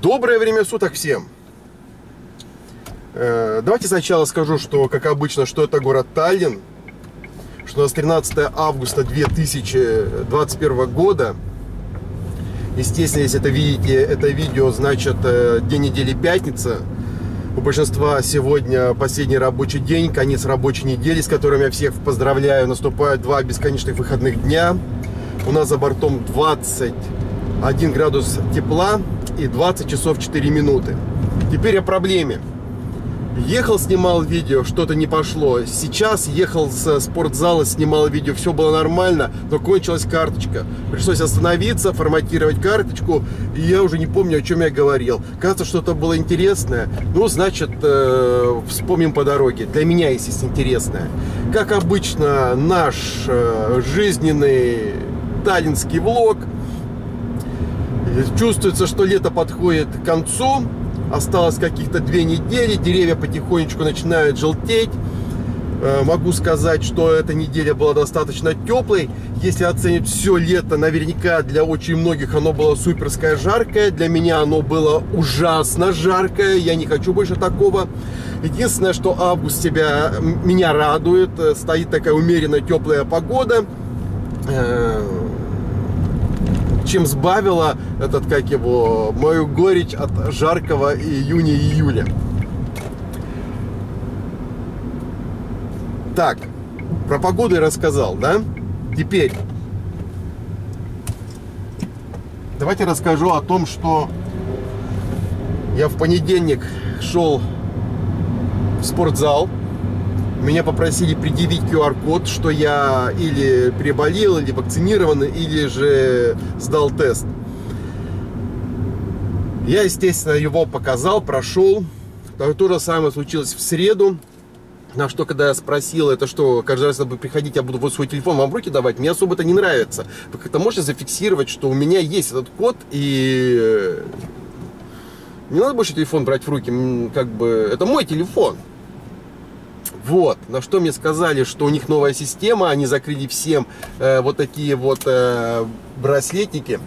Доброе время суток всем! Э, давайте сначала скажу, что, как обычно, что это город Таллин, что у нас 13 августа 2021 года. Естественно, если это видите, это видео, значит, э, день недели пятница. У большинства сегодня последний рабочий день, конец рабочей недели, с которым я всех поздравляю. Наступают два бесконечных выходных дня. У нас за бортом 21 градус тепла и 20 часов 4 минуты. Теперь о проблеме. Ехал, снимал видео, что-то не пошло. Сейчас ехал с спортзала, снимал видео, все было нормально, но кончилась карточка. Пришлось остановиться, форматировать карточку, и я уже не помню, о чем я говорил. Кажется, что-то было интересное. Ну, значит, э, вспомним по дороге. Для меня, естественно, интересное. Как обычно, наш э, жизненный таллинский влог. Чувствуется, что лето подходит к концу осталось каких-то две недели, деревья потихонечку начинают желтеть. Э, могу сказать, что эта неделя была достаточно теплой. Если оценить все лето, наверняка для очень многих оно было суперское жаркое. Для меня оно было ужасно жаркое. Я не хочу больше такого. Единственное, что август тебя, меня радует. Э, стоит такая умеренно теплая погода э, чем сбавила этот, как его, мою горечь от жаркого июня-июля. Так, про погоду я рассказал, да? Теперь давайте расскажу о том, что я в понедельник шел в спортзал меня попросили предъявить QR-код, что я или переболел, или вакцинирован, или же сдал тест. Я, естественно, его показал, прошел. То же самое случилось в среду. На что, когда я спросил, это что, каждый раз надо приходить, я буду вот свой телефон вам в руки давать, мне особо это не нравится. Вы как-то можете зафиксировать, что у меня есть этот код, и не надо больше телефон брать в руки, как бы, это мой телефон. Вот, на что мне сказали, что у них новая система, они закрыли всем э, вот такие вот э, браслетники,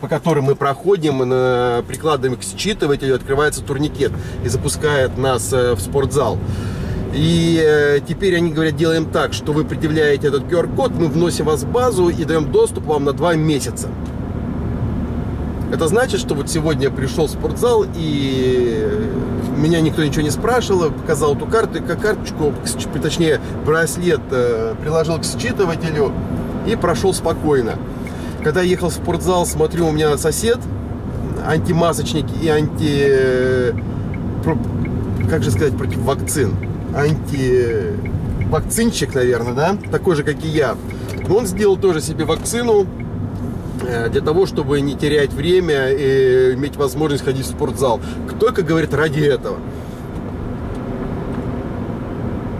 по которым мы проходим, э, прикладываем к считывателю, открывается турникет и запускает нас э, в спортзал. И э, теперь они говорят, делаем так, что вы предъявляете этот QR-код, мы вносим вас в базу и даем доступ вам на 2 месяца. Это значит, что вот сегодня я пришел в спортзал и меня никто ничего не спрашивал, показал эту карту, карточку, точнее браслет э, приложил к считывателю и прошел спокойно. Когда я ехал в спортзал, смотрю, у меня сосед антимасочник и анти... Как же сказать, против вакцин? Антивакцинчик, наверное, да? Такой же, как и я. Он сделал тоже себе вакцину, Э, для того, чтобы не терять время и иметь возможность ходить в спортзал. Только говорит ради этого.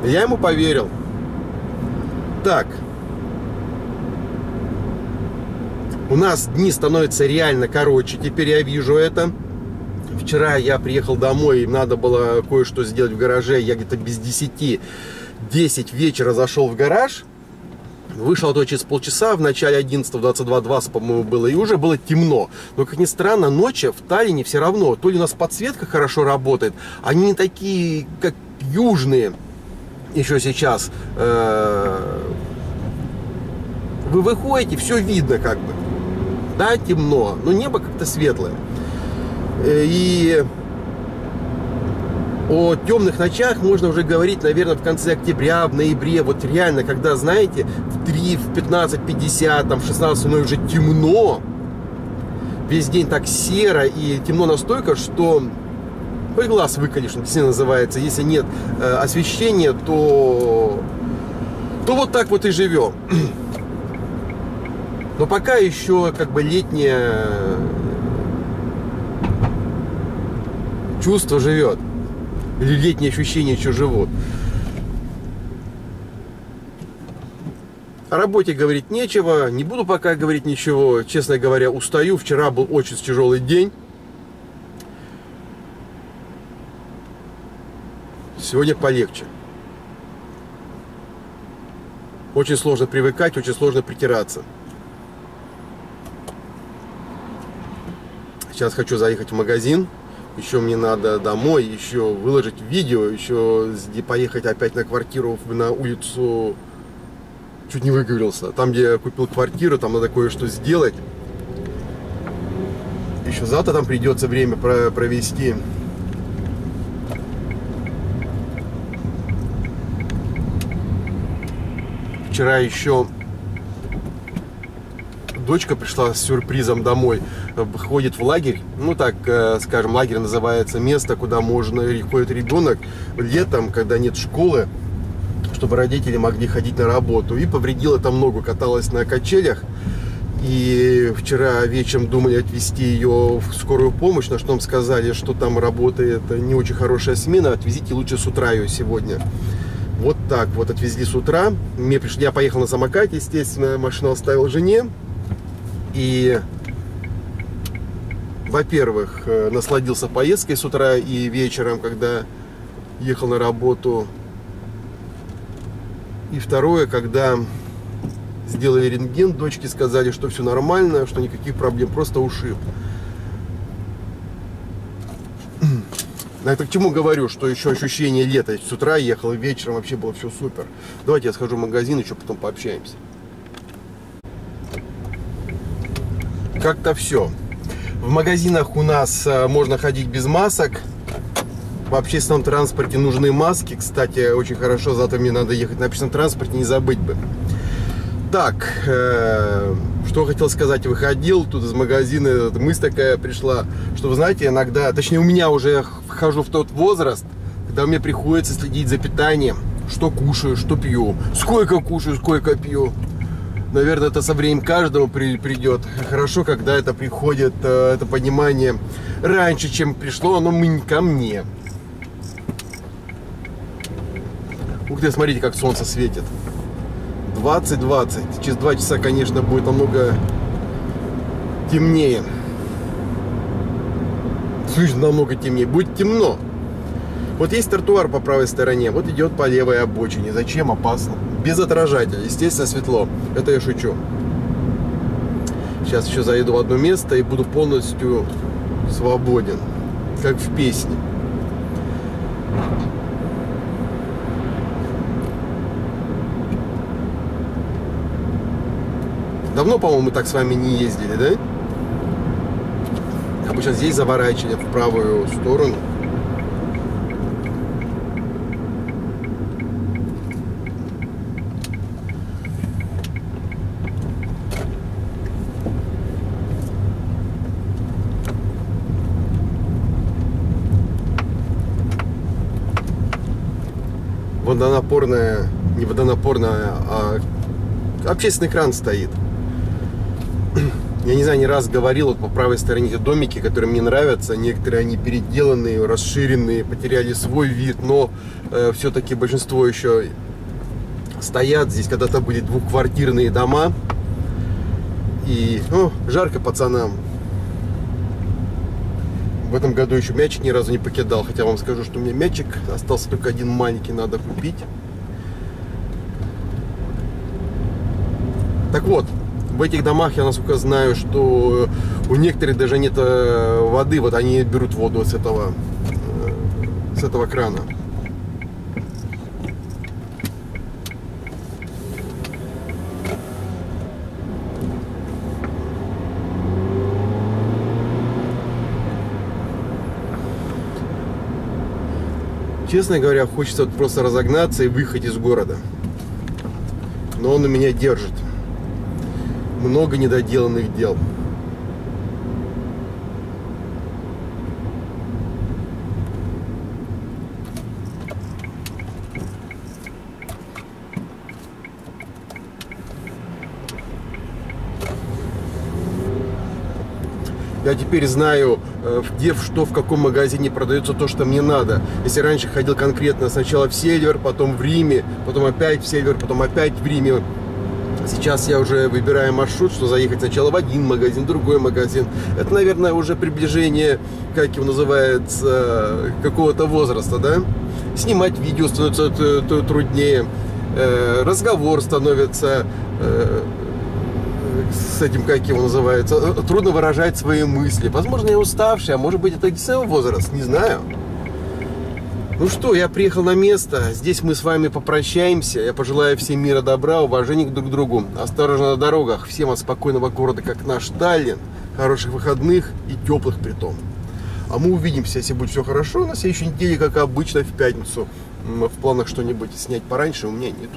Я ему поверил. Так. У нас дни становятся реально короче. Теперь я вижу это. Вчера я приехал домой, им надо было кое-что сделать в гараже. Я где-то без 10, 10 вечера зашел в гараж Вышел оттуда через полчаса, в начале 11 22.20, по-моему, было, и уже было темно. Но, как ни странно, ночи в Таллине все равно. То ли у нас подсветка хорошо работает, они не такие, как южные еще сейчас. Э, вы выходите, все видно как бы. Да, темно, но небо как-то светлое. Э, и о темных ночах можно уже говорить, наверное, в конце октября, в ноябре. Вот реально, когда, знаете, 3, в 15, 50, там, в 16 но уже темно. Весь день так серо и темно настолько, что хоть глаз выколешь, действительно называется. Если нет э, освещения, то, то вот так вот и живем. Но пока еще как бы летнее чувство живет или летние ощущения еще живут. О работе говорить нечего, не буду пока говорить ничего. Честно говоря, устаю. Вчера был очень тяжелый день. Сегодня полегче. Очень сложно привыкать, очень сложно притираться. Сейчас хочу заехать в магазин. Еще мне надо домой, еще выложить видео, еще поехать опять на квартиру на улицу. Чуть не выговорился. Там, где я купил квартиру, там надо кое-что сделать. Еще завтра там придется время провести. Вчера еще дочка пришла с сюрпризом домой, ходит в лагерь, ну так, э, скажем, лагерь называется место, куда можно, ходит ребенок летом, когда нет школы, чтобы родители могли ходить на работу. И повредила там ногу, каталась на качелях. И вчера вечером думали отвезти ее в скорую помощь, на что нам сказали, что там работает не очень хорошая смена, отвезите лучше с утра ее сегодня. Вот так вот отвезли с утра. Мне пришли, я поехал на самокате, естественно, машину оставил жене. И, во-первых, э, насладился поездкой с утра и вечером, когда ехал на работу. И второе, когда сделали рентген, дочки сказали, что все нормально, что никаких проблем, просто ушиб. Это к чему говорю, что еще ощущение лета. С утра ехал, вечером вообще было все супер. Давайте я схожу в магазин, еще потом пообщаемся. как-то все. В магазинах у нас э, можно ходить без масок. В общественном транспорте нужны маски. Кстати, очень хорошо, завтра мне надо ехать на общественном транспорте, не забыть бы. Так, э, что хотел сказать, выходил тут из магазина, мысль такая пришла, что, вы знаете, иногда, точнее, у меня уже вхожу в тот возраст, когда мне приходится следить за питанием, что кушаю, что пью, сколько кушаю, сколько пью наверное, это со временем каждому при, придет. Хорошо, когда это приходит, э, это понимание раньше, чем пришло оно ко мне. Ты, смотрите, как солнце светит. 20-20. Через 2 часа, конечно, будет намного темнее. Слышно, намного темнее. Будет темно. Вот есть тротуар по правой стороне, вот идет по левой обочине. Зачем? Опасно без отражателя. Естественно, светло. Это я шучу. Сейчас еще заеду в одно место и буду полностью свободен. Как в песне. Давно, по-моему, мы так с вами не ездили, да? Обычно здесь заворачивали в правую сторону. водонапорная, не водонапорная, а общественный кран стоит. Я не знаю, не раз говорил, вот по правой стороне эти домики, которые мне нравятся, некоторые они переделанные, расширенные, потеряли свой вид, но э, все-таки большинство еще стоят. Здесь когда-то были двухквартирные дома. И, ну, жарко пацанам в этом году еще мячик ни разу не покидал. Хотя вам скажу, что у меня мячик остался только один маленький, надо купить. Так вот, в этих домах я насколько знаю, что у некоторых даже нет э, воды, вот они берут воду с этого, э, с этого крана. Честно говоря, хочется просто разогнаться и выехать из города. Но он у меня держит. Много недоделанных дел. Я теперь знаю, э, где, что, в каком магазине продается то, что мне надо. Если раньше ходил конкретно сначала в Selver, потом в Rimi, потом опять в Selver, потом опять в Rimi, Сейчас я уже выбираю маршрут, что заехать сначала в один магазин, в другой магазин. Это, наверное, уже приближение, как его называется, какого-то возраста, да? Снимать видео становится труднее, э, разговор становится э, с этим, как его называется, э, трудно выражать свои мысли. Возможно, я уставший, а может быть, это действительно возраст, не знаю. Ну что, я приехал на место. Здесь мы с вами попрощаемся. Я пожелаю всем мира, добра, уважения друг к другу. Осторожно на дорогах. Всем от спокойного города, как наш Таллин. Хороших выходных и теплых притом. А мы увидимся, если будет все хорошо, на следующей неделе, как обычно, в пятницу. В планах что-нибудь снять пораньше у меня нет.